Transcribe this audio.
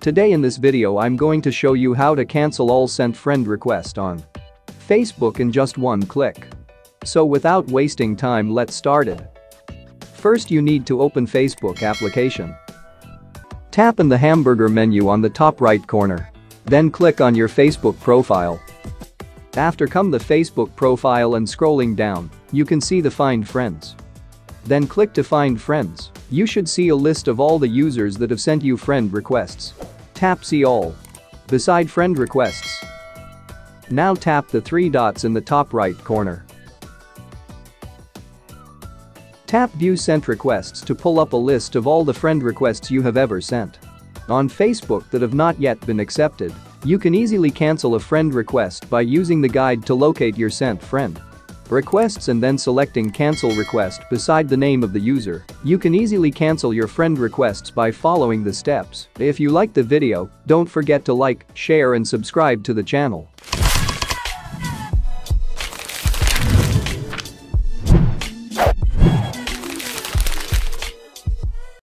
Today in this video I'm going to show you how to cancel all sent friend request on Facebook in just one click. So without wasting time let's start it. First you need to open Facebook application. Tap in the hamburger menu on the top right corner. Then click on your Facebook profile. After come the Facebook profile and scrolling down, you can see the find friends. Then click to find friends. You should see a list of all the users that have sent you friend requests. Tap see all. Beside friend requests. Now tap the three dots in the top right corner. Tap view sent requests to pull up a list of all the friend requests you have ever sent. On Facebook that have not yet been accepted, you can easily cancel a friend request by using the guide to locate your sent friend requests and then selecting cancel request beside the name of the user. You can easily cancel your friend requests by following the steps. If you like the video, don't forget to like, share and subscribe to the channel.